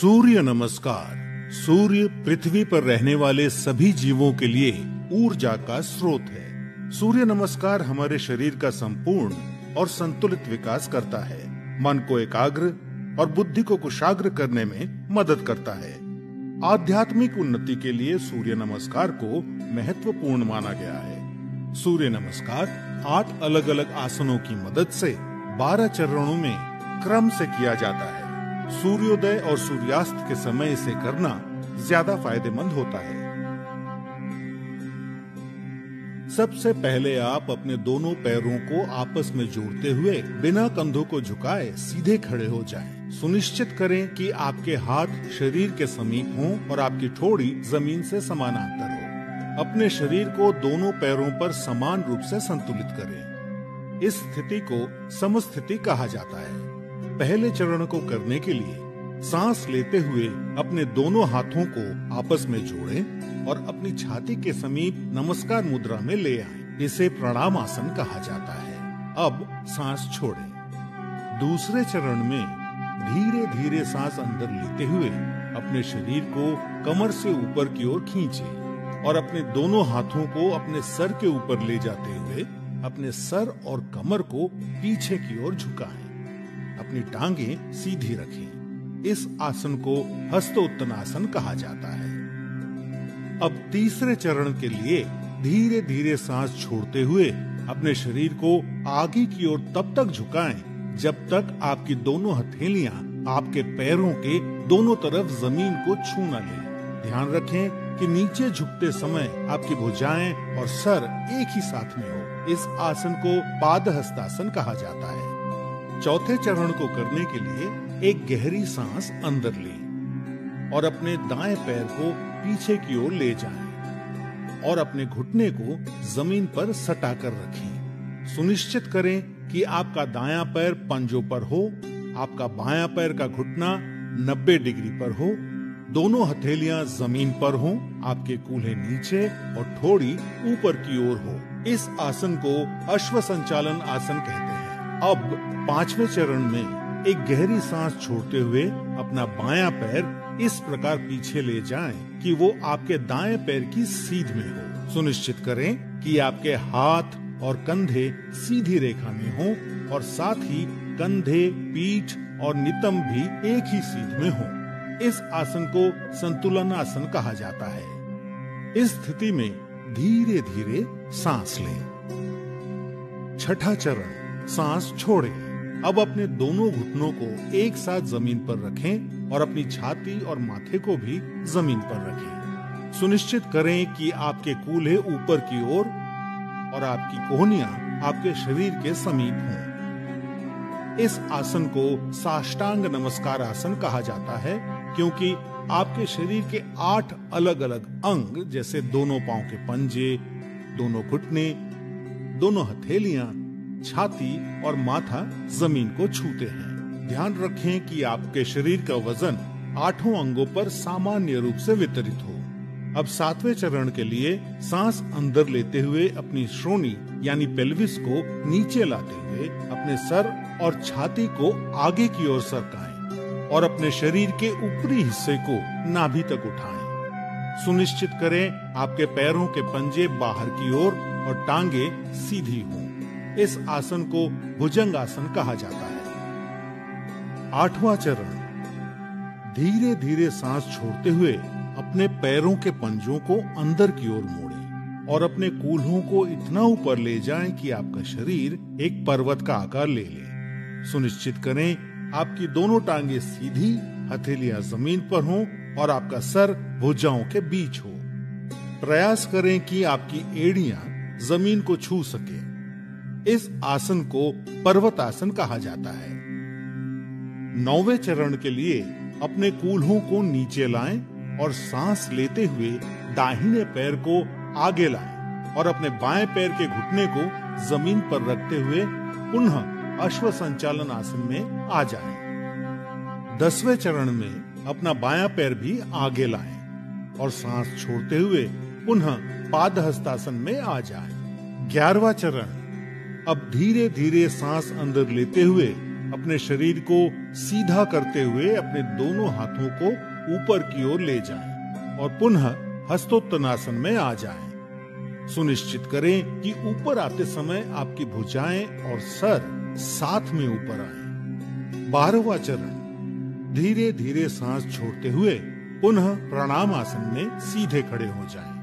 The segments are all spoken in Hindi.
सूर्य नमस्कार। सूर्य पृथ्वी पर रहने वाले सभी जीवों के लिए ऊर्जा का स्रोत है। सूर्य नमस्कार हमारे शरीर का संपूर्ण और संतुलित विकास करता है। मन को एकाग्र और बुद्धि को कुशाग्र करने में मदद करता है। आध्यात्मिक उन्नति के लिए सूर्य नमस्कार को महत्वपूर्ण माना गया है। सूर्य नमस्कार आठ अलग अलग आसनों की मदद से बारह चरणों में क्रम से किया जाता है। सूर्योदय और सूर्यास्त के समय इसे करना ज़्यादा फ़ायदेमंद होता है। सबसे पहले आप अपने दोनों पैरों को आपस में जोड़ते हुए बिना कंधों को झुकाए सीधे खड़े हो जाएँ। सुनिश्चित करें कि आपके हाथ शरीर के समीप हों और आपकी ठोड़ी ज़मीन से समानांतर हो। अपने शरीर को दोनों पैरों पर समान रूप से संतुलित करें। इस स्थिति को समस्थिति कहा जाता है। पहले चरण को करने के लिए सांस लेते हुए अपने दोनों हाथों को आपस में जोड़ें और अपनी छाती के समीप नमस्कार मुद्रा में ले आए इसे प्रणाम आसन कहा जाता है अब सांस छोड़ें। दूसरे चरण में धीरे धीरे सांस अंदर लेते हुए अपने शरीर को कमर से ऊपर की ओर खींचे और अपने दोनों हाथों को अपने सर के ऊपर ले जाते हुए अपने सर और कमर को पीछे की ओर झुकाएँ। अपनी टांगे सीधी रखें। इस आसन को हस्तोत्तनासन कहा जाता है। अब तीसरे चरण के लिए धीरे धीरे सांस छोड़ते हुए अपने शरीर को आगे की ओर तब तक झुकाएँ, जब तक आपकी दोनों हथेलियाँ आपके पैरों के दोनों तरफ़ ज़मीन को छू न ले। ध्यान रखें कि नीचे झुकते समय आपकी भुजाएँ और सर एक ही साथ में हो। इस आसन को पाद हस्तासन कहा जाता है। चौथे चरण को करने के लिए एक गहरी सांस अंदर लें और अपने दाएँ पैर को पीछे की ओर ले जाएँ और अपने घुटने को ज़मीन पर सटा कर रखें। सुनिश्चित करें कि आपका दायां पैर पंजों पर हो, आपका बायां पैर का घुटना 90 डिग्री पर हो, दोनों हथेलियाँ ज़मीन पर हो, आपके कूल्हे नीचे और थोड़ी ऊपर की ओर हो। इस आसन को अश्व संचालन आसन कहते हैं। अब पाँचवें चरण में एक गहरी सांस छोड़ते हुए अपना बायां पैर इस प्रकार पीछे ले जाएँ कि वो आपके दाएँ पैर की सीध में हो। सुनिश्चित करें कि आपके हाथ और कंधे सीधी रेखा में हो और साथ ही कंधे, पीठ और नितंब भी एक ही सीध में हो। इस आसन को संतुलन आसन कहा जाता है। इस स्थिति में धीरे धीरे सांस लें। छठा चरण। सांस छोड़ें। अब अपने दोनों घुटनों को एक साथ ज़मीन पर रखें और अपनी छाती और माथे को भी ज़मीन पर रखें सुनिश्चित करें कि आपके कूल्हे ऊपर की ओर और, आपकी कोहनिया आपके शरीर के समीप हों इस आसन को साष्टांग नमस्कार आसन कहा जाता है क्योंकि आपके शरीर के आठ अलग अलग अंग जैसे दोनों पाँव के पंजे दोनों घुटने दोनों हथेलियाँ छाती और माथा ज़मीन को छूते हैं ध्यान रखें कि आपके शरीर का वज़न आठों अंगों पर सामान्य रूप से वितरित हो अब सातवें चरण के लिए सांस अंदर लेते हुए अपनी श्रोणी यानी पेल्विस को नीचे लाते हुए अपने सर और छाती को आगे की ओर सरकाएँ और अपने शरीर के ऊपरी हिस्से को नाभि तक उठाएँ। सुनिश्चित करें आपके पैरों के पंजे बाहर की ओर और, और टांगे सीधी हों। इस आसन को भुजंग आसन कहा जाता है। आठवां चरण। धीरे धीरे सांस छोड़ते हुए अपने पैरों के पंजों को अंदर की ओर मोड़ें और अपने कूल्हों को इतना ऊपर ले जाएँ कि आपका शरीर एक पर्वत का आकार ले ले। सुनिश्चित करें, आपकी दोनों टांगे सीधी, हथेलियाँ ज़मीन पर हों और आपका सर भुजाओं के बीच हो। प्रयास करें कि आपकी एड़ियाँ ज़मीन को छू सके। इस आसन को पर्वत आसन कहा जाता है नौवे चरण के लिए अपने कूल्हों को नीचे लाएँ और सांस लेते हुए दाहिने पैर को आगे लाएँ और अपने बाएँ पैर के घुटने को ज़मीन पर रखते हुए पुनः अश्व संचालन आसन में आ जाएँ। दसवें चरण में अपना बायां पैर भी आगे लाएँ और सांस छोड़ते हुए पुनः पाद हस्तासन में आ जाएँ। ग्यारहवा चरण अब धीरे धीरे सांस अंदर लेते हुए, अपने शरीर को सीधा करते हुए अपने दोनों हाथों को ऊपर की ओर ले जाएँ और पुनः हस्तोत्तनासन में आ जाएँ। सुनिश्चित करें कि ऊपर आते समय आपकी भुजाएँ और सर साथ में ऊपर आए बारहवा चरण धीरे धीरे सांस छोड़ते हुए पुनः प्रणाम आसन में सीधे खड़े हो जाएँ।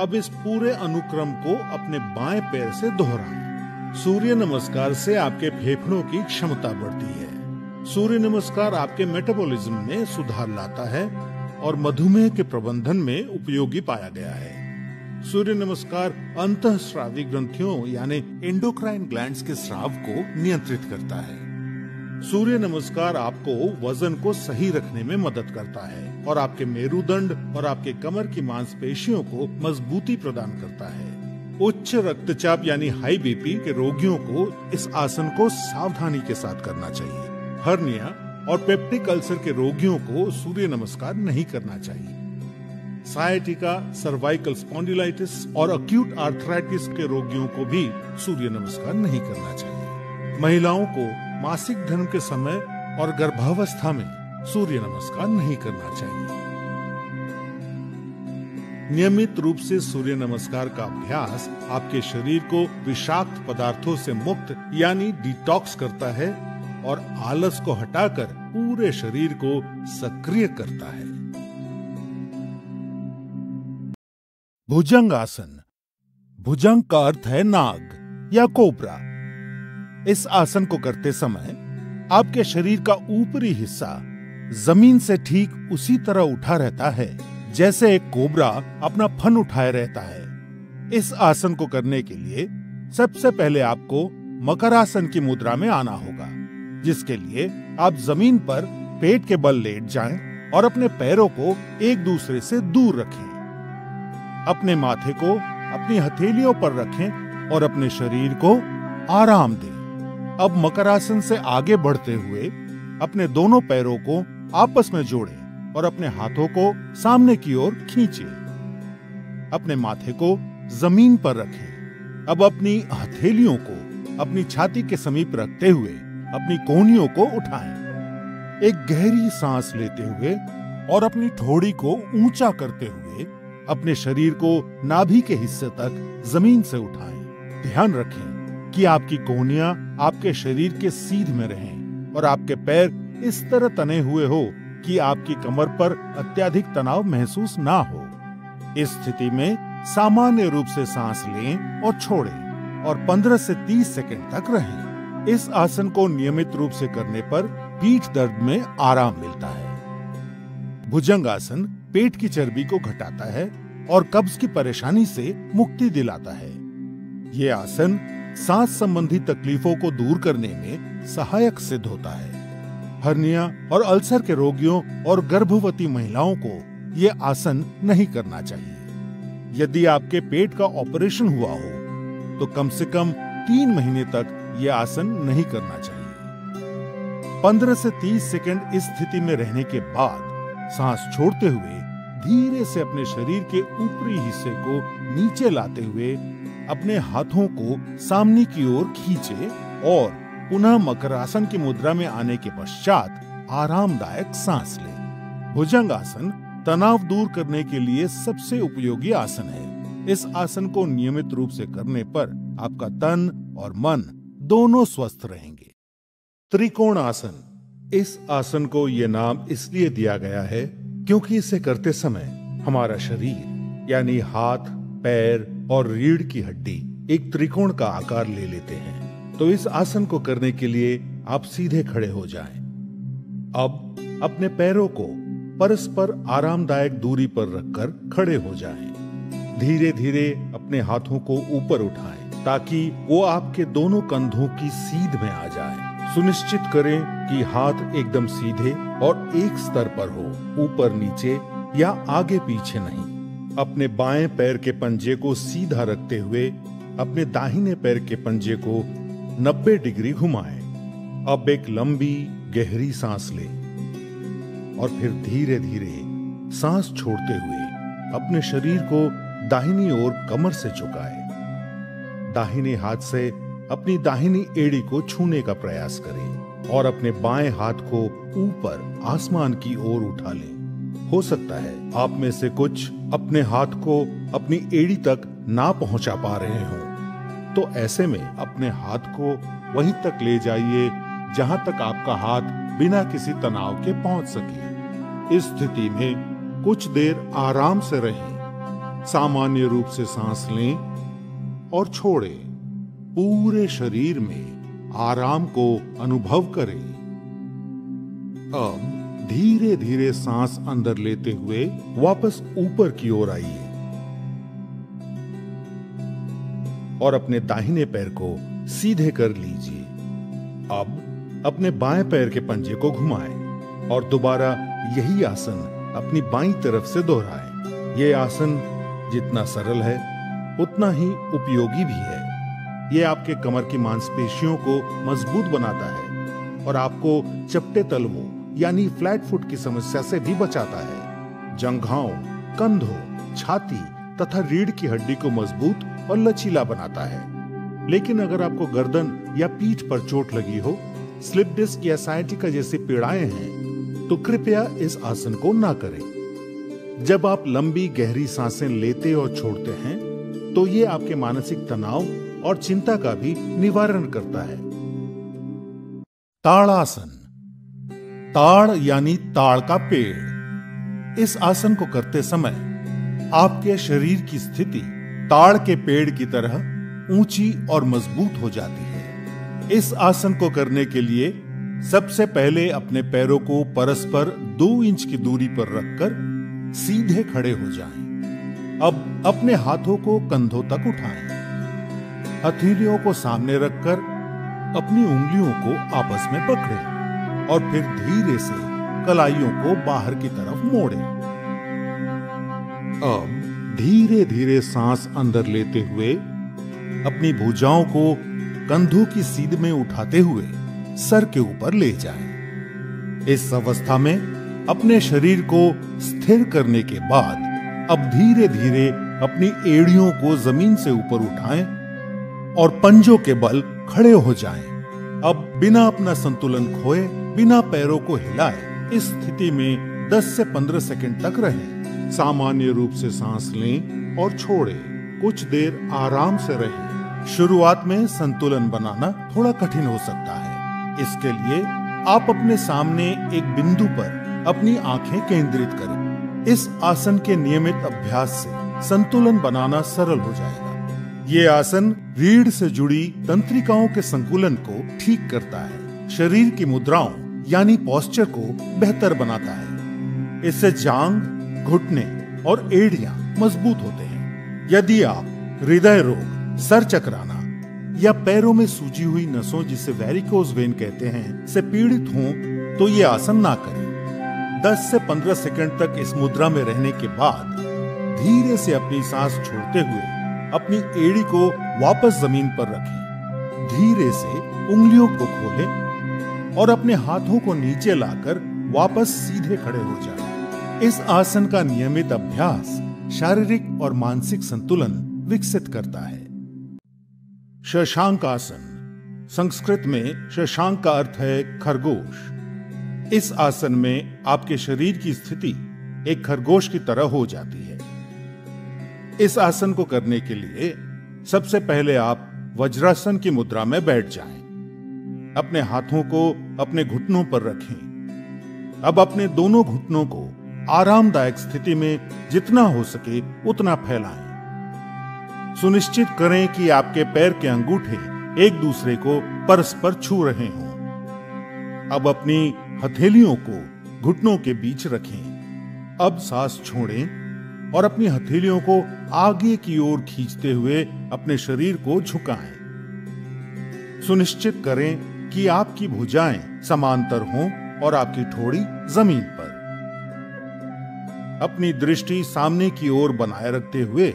अब इस पूरे अनुक्रम को अपने बाएँ पैर से दोहराएँ। सूर्य नमस्कार से आपके फेफड़ों की क्षमता बढ़ती है। सूर्य नमस्कार आपके मेटाबॉलिज्म में सुधार लाता है और मधुमेह के प्रबंधन में उपयोगी पाया गया है। सूर्य नमस्कार अंत श्रावी ग्रंथियों, यानी एंडोक्राइन ग्लैंड्स के स्राव को नियंत्रित करता है। सूर्य नमस्कार आपको वज़न को सही रखने में मदद करता है और आपके मेरुदंड और आपके कमर की मांसपेशियों को मजबूती प्रदान करता है। उच्च रक्तचाप यानी हाई बीपी के रोगियों को इस आसन को सावधानी के साथ करना चाहिए। हर्निया और पेप्टिक अल्सर के रोगियों को सूर्य नमस्कार नहीं करना चाहिए। साइटिका सर्वाइकल स्पॉन्डिलाइटिस और अक्यूट आर्थराइटिस के रोगियों को भी सूर्य नमस्कार नहीं करना चाहिए। महिलाओं को मासिक धर्म के समय और गर्भावस्था में सूर्य नमस्कार नहीं करना चाहिए। नियमित रूप से सूर्य नमस्कार का अभ्यास आपके शरीर को विषाक्त पदार्थों से मुक्त, यानी डिटॉक्स करता है और आलस को हटाकर पूरे शरीर को सक्रिय करता है। भुजंग आसन भुजंग का अर्थ है नाग या कोबरा। इस आसन को करते समय आपके शरीर का ऊपरी हिस्सा ज़मीन से ठीक उसी तरह उठा रहता है। जैसे एक कोबरा अपना फन उठाए रहता है। इस आसन को करने के लिए सबसे पहले आपको मकरासन की मुद्रा में आना होगा, जिसके लिए आप ज़मीन पर पेट के बल लेट जाएँ और अपने पैरों को एक दूसरे से दूर रखें। अपने माथे को अपनी हथेलियों पर रखें और अपने शरीर को आराम दें। अब मकरासन से आगे बढ़ते हुए अपने दोनों पैरों को आपस में जोड़ें। और अपने हाथों को सामने की ओर खींचे। अपने माथे को ज़मीन पर रखें। अब अपनी हथेलियों को, अपनी छाती के समीप रखते हुए, अपनी कोहनियों को उठाएँ। एक गहरी सांस लेते हुए और अपनी ठोड़ी को ऊँचा करते हुए अपने शरीर को नाभि के हिस्से तक ज़मीन से उठाएँ। ध्यान रखें कि आपकी कोहनियाँ आपके शरीर के सीध में रहें और आपके पैर इस तरह तने हुए हो कि आपकी कमर पर अत्यधिक तनाव महसूस ना हो। इस स्थिति में सामान्य रूप से सांस लें और छोड़ें और 15 से 30 सेकंड तक रहें। इस आसन को नियमित रूप से करने पर पीठ दर्द में आराम मिलता है। भुजंग आसन पेट की चर्बी को घटाता है और कब्ज की परेशानी से मुक्ति दिलाता है। ये आसन सांस संबंधी तकलीफों को दूर करने में सहायक सिद्ध होता है। हर्निया और अल्सर के रोगियों और गर्भवती महिलाओं को ये आसन नहीं करना चाहिए। यदि आपके पेट का ऑपरेशन हुआ हो तो कम से कम तीन महीने तक ये आसन नहीं करना चाहिए। 15 से 30 सेकंड इस स्थिति में रहने के बाद सांस छोड़ते हुए धीरे से अपने शरीर के ऊपरी हिस्से को नीचे लाते हुए अपने हाथों को सामने की ओर खींचे और पुनः मकरासन की मुद्रा में आने के पश्चात आरामदायक सांस लें। भुजंग आसन तनाव दूर करने के लिए सबसे उपयोगी आसन है। इस आसन को नियमित रूप से करने पर आपका तन और मन दोनों स्वस्थ रहेंगे। त्रिकोण आसन इस आसन को यह नाम इसलिए दिया गया है क्योंकि इसे करते समय हमारा शरीर, यानी हाथ, पैर और रीढ़ की हड्डी एक त्रिकोण का आकार ले लेते हैं। तो इस आसन को करने के लिए आप सीधे खड़े हो जाएँ। अब अपने पैरों को परस्पर आरामदायक दूरी पर रखकर खड़े हो जाएँ। धीरे धीरे अपने हाथों को ऊपर उठाएँ, ताकि वो आपके दोनों कंधों की सीध में आ जाए सुनिश्चित करें कि हाथ एकदम सीधे और एक स्तर पर हो, ऊपर नीचे या आगे पीछे नहीं अपने बाएँ पैर के पंजे को सीधा रखते हुए, अपने दाहिने पैर के पंजे को 90 डिग्री घुमाएँ। अब एक लंबी, गहरी सांस लें और फिर धीरे धीरे सांस छोड़ते हुए अपने शरीर को दाहिनी ओर कमर से झुकाएँ। दाहिने हाथ से अपनी दाहिनी एड़ी को छूने का प्रयास करें और अपने बाएँ हाथ को ऊपर, आसमान की ओर उठा लें हो सकता है आप में से कुछ अपने हाथ को अपनी एड़ी तक ना पहुँचा पा रहे हों तो ऐसे में अपने हाथ को वहीं तक ले जाइए, जहाँ तक आपका हाथ बिना किसी तनाव के पहुँच सके। इस स्थिति में कुछ देर आराम से रहें, सामान्य रूप से सांस लें और छोड़ें। पूरे शरीर में आराम को अनुभव करें। अब धीरे धीरे सांस अंदर लेते हुए वापस ऊपर की ओर आइए। और अपने दाहिने पैर को सीधे कर लीजिए। अब अपने बाएँ पैर के पंजे को घुमाएँ और दोबारा यही आसन अपनी बाई तरफ़ से दोहराएँ। ये आसन जितना सरल है, उतना ही उपयोगी भी है। ये आपके कमर की मांसपेशियों को मज़बूत बनाता है और आपको चपटे तलवों यानी फ्लैट फुट की समस्या से भी बचाता है। जंघाओं, कंधों, छाती तथा रीढ़ की हड्डी को मज़बूत और लचीला बनाता है। लेकिन अगर आपको गर्दन या पीठ पर चोट लगी हो, स्लिप डिस्क या साइटिका जैसी पीड़ाएँ हैं तो कृपया इस आसन को ना करें। जब आप लंबी, गहरी साँसें लेते और छोड़ते हैं तो ये आपके मानसिक तनाव और चिंता का भी निवारण करता है। ताड़ासन ताड़ यानी ताड़ का पेड़। इस आसन को करते समय आपके शरीर की स्थिति ताड़ के पेड़ की तरह ऊँची और मज़बूत हो जाती है इस आसन को करने के लिए सबसे पहले अपने पैरों को परस्पर दो इंच की दूरी पर रखकर सीधे खड़े हो जाएँ। अब अपने हाथों को कंधों तक उठाएँ। हथेलियों को सामने रखकर अपनी उंगलियों को आपस में पकड़ें और फिर धीरे से कलाइयों को बाहर की तरफ़ मोड़ें। अब धीरे धीरे सांस अंदर लेते हुए, अपनी भुजाओं को कंधों की सीध में उठाते हुए सर के ऊपर ले जाएँ। इस अवस्था में अपने शरीर को स्थिर करने के बाद अब धीरे धीरे अपनी एड़ियों को ज़मीन से ऊपर उठाएँ और पंजों के बल खड़े हो जाएँ। अब बिना अपना संतुलन खोए, बिना पैरों को हिलाए, इस स्थिति में 10 से 15 सेकंड तक रहें। सामान्य रूप से सांस लें और छोड़ें। कुछ देर आराम से रहें। शुरुआत में संतुलन बनाना थोड़ा कठिन हो सकता है। इसके लिए आप अपने सामने एक बिंदु पर अपनी आँखें केंद्रित करें। इस आसन के नियमित अभ्यास से संतुलन बनाना सरल हो जाएगा। ये आसन रीढ़ से जुड़ी तंत्रिकाओं के संकुलन को ठीक करता है। शरीर की मुद्राओं, यानी पोस्चर को बेहतर बनाता है। इससे जांग घुटने और एड़ियाँ मज़बूत होते हैं। यदि आप हृदय रोग, सर चकराना या पैरों में सूजी हुई नसों जिसे वेरिकोज वेन कहते हैं, से पीड़ित हों तो ये आसन ना करें। 10 से 15 सेकंड तक इस मुद्रा में रहने के बाद धीरे से अपनी सांस छोड़ते हुए अपनी एड़ी को वापस ज़मीन पर रखें। धीरे से उंगलियों को खोलें और अपने हाथों को नीचे लाकर वापस सीधे खड़े हो जाएँ। इस आसन का नियमित अभ्यास शारीरिक और मानसिक संतुलन विकसित करता है। शशांक आसन, संस्कृत में शशांक का अर्थ है खरगोश। इस आसन में आपके शरीर की स्थिति एक खरगोश की तरह हो जाती है। इस आसन को करने के लिए सबसे पहले आप वज्रासन की मुद्रा में बैठ जाएँ। अपने हाथों को अपने घुटनों पर रखें। अब अपने दोनों घुटनों को आरामदायक स्थिति में जितना हो सके उतना फैलाएँ। सुनिश्चित करें कि आपके पैर के अंगूठे एक दूसरे को परस्पर छू रहे हों अब अपनी हथेलियों को घुटनों के बीच रखें अब सांस छोड़ें और अपनी हथेलियों को आगे की ओर खींचते हुए अपने शरीर को झुकाएँ। सुनिश्चित करें कि आपकी भुजाएँ समांतर हों और आपकी ठोड़ी ज़मीन पर अपनी दृष्टि सामने की ओर बनाए रखते हुए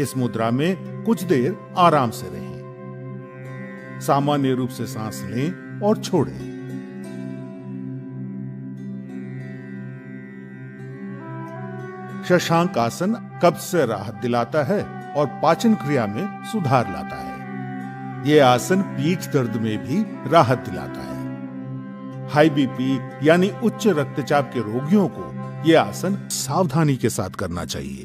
इस मुद्रा में कुछ देर आराम से रहें। सामान्य रूप से सांस लें और छोड़ें। शशांक आसन कब्ज से राहत दिलाता है और पाचन क्रिया में सुधार लाता है। ये आसन पीठ दर्द में भी राहत दिलाता है। हाई बीपी यानी उच्च रक्तचाप के रोगियों को ये आसन सावधानी के साथ करना चाहिए।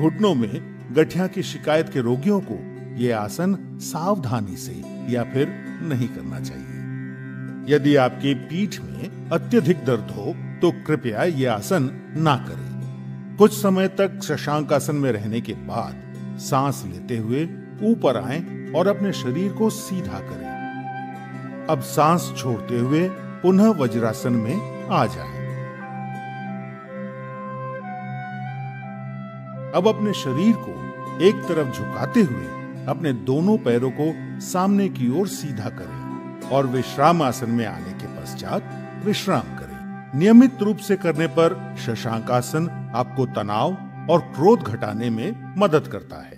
घुटनों में गठिया की शिकायत के रोगियों को ये आसन सावधानी से या फिर नहीं करना चाहिए। यदि आपके पीठ में अत्यधिक दर्द हो तो कृपया ये आसन ना करें। कुछ समय तक शशांक आसन में रहने के बाद सांस लेते हुए ऊपर आए और अपने शरीर को सीधा करें। अब सांस छोड़ते हुए पुनः वज्रासन में आ जाएँ। अब अपने शरीर को एक तरफ़ झुकाते हुए अपने दोनों पैरों को सामने की ओर सीधा करें और विश्राम आसन में आने के पश्चात विश्राम करें। नियमित रूप से करने पर शशांक आसन आपको तनाव और क्रोध घटाने में मदद करता है।